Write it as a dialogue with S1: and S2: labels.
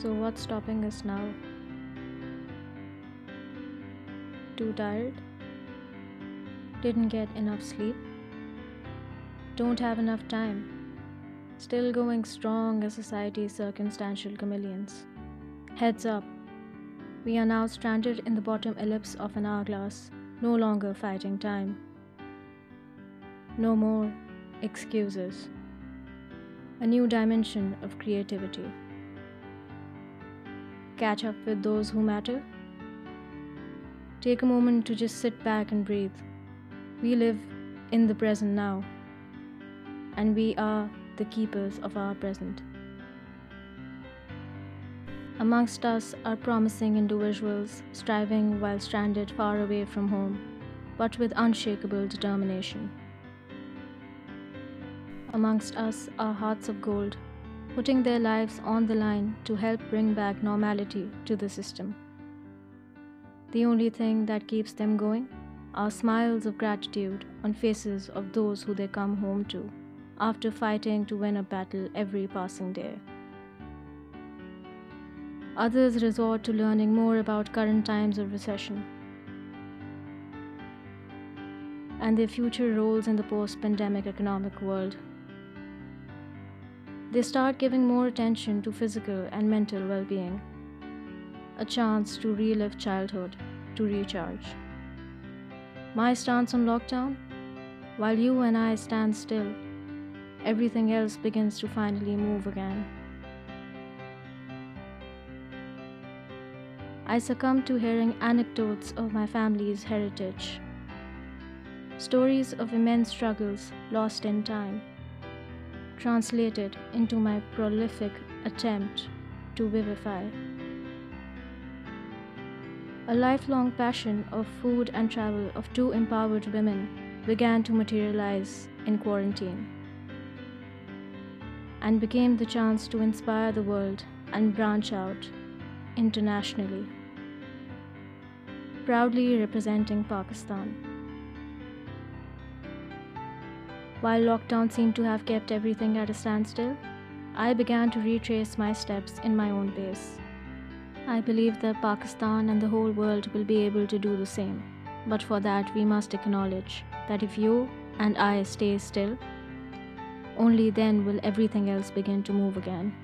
S1: So, what's stopping us now? Too tired? Didn't get enough sleep? Don't have enough time? Still going strong as society's circumstantial chameleons. Heads up. We are now stranded in the bottom ellipse of an hourglass, no longer fighting time. No more excuses. A new dimension of creativity catch up with those who matter? Take a moment to just sit back and breathe. We live in the present now, and we are the keepers of our present. Amongst us are promising individuals striving while stranded far away from home, but with unshakable determination. Amongst us are hearts of gold putting their lives on the line to help bring back normality to the system. The only thing that keeps them going are smiles of gratitude on faces of those who they come home to after fighting to win a battle every passing day. Others resort to learning more about current times of recession and their future roles in the post pandemic economic world they start giving more attention to physical and mental well being. A chance to relive childhood, to recharge. My stance on lockdown? While you and I stand still, everything else begins to finally move again. I succumb to hearing anecdotes of my family's heritage, stories of immense struggles lost in time translated into my prolific attempt to vivify. A lifelong passion of food and travel of two empowered women began to materialize in quarantine and became the chance to inspire the world and branch out internationally. Proudly representing Pakistan. While lockdown seemed to have kept everything at a standstill, I began to retrace my steps in my own pace. I believe that Pakistan and the whole world will be able to do the same. But for that, we must acknowledge that if you and I stay still, only then will everything else begin to move again.